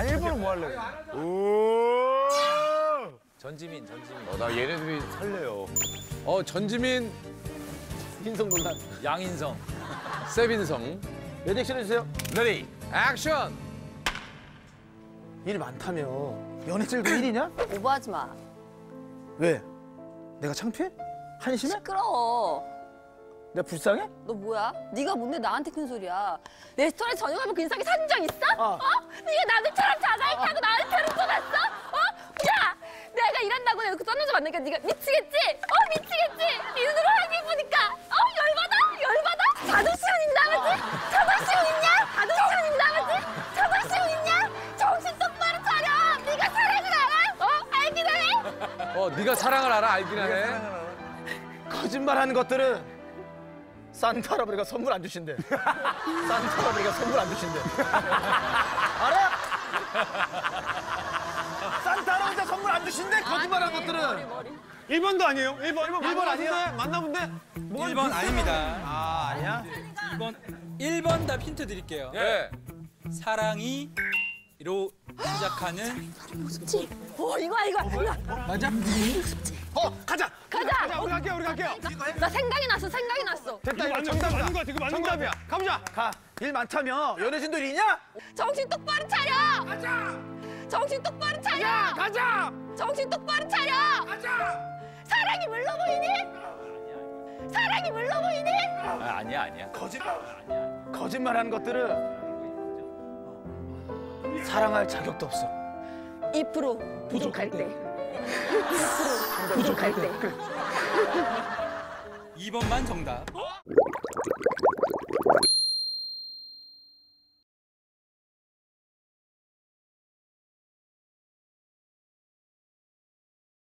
아 일부러 뭐 할래? 전지민, 전지민. 어, 나 얘네들이 설레요. 어 전지민, 흰성논란. 양인성. 세빈성. 몇 액션 해주세요. 레디, 액션. 일 많다며. 연애질도 일이냐? 오버하지 마. 왜? 내가 창피해? 한심해? 시끄러워. 내가 불쌍해? 너 뭐야? 네가 뭔데 나한테 큰 소리야? 레스토랑 저녁하면 그 인상이 사준 적 있어? 어. 어? 네가 남들처럼 자가이 타고 나한테 대로 쏟았어? 어? 야! 내가 일한다고 내가 그 썼는 줄 만나니까 네가 미치겠지? 어 미치겠지? 네 눈으로 하게 보니까 어 열받아? 열받아? 자존심 있나 보지? 자존심 있냐? 자존심 있나 보지? 자존심 있냐? 정신 똑바로 차려! 네가 사랑을 알아? 어? 알긴 해? 어 네가 사랑을 알아 알긴 하네. 거짓말하는 것들은 산타 할아버지가 선물 안 주신대. 산타 할아버지가 선물 안 주신대. 알아? 산타 할아버지가 선물 안 주신대. 거짓말하는 것들은. 1번도 아니에요? 1번, 1번, 1번 아니에요? 맞나 본데? 1번 아닙니다. 아 아니야? 2번 1번 답 힌트 드릴게요. 예. 사랑이 로 시작하는 어 이거야 이거 이거 어 가자. 가자! 우리 갈게요, 우리 갈게요. 나 생각이 났어 생각이 났어 됐다, 이거 정답이야. 맞는 거 같아, 이거 맞는 거 같아. 가보자. 가. 일 많다며. 연애진도 일이냐? 정신 똑바로 차려 가자 정신 똑바로 차려 가자! 정신 똑바로 차려 가자 사랑이 물러 보이니 사랑이 물러 보이니 아, 아니야, 아니야. 거짓말. 거짓말하는 것들은 사랑할 자격도 없어. 2% 부족할 때 2% 부족할 때 2번만 정답.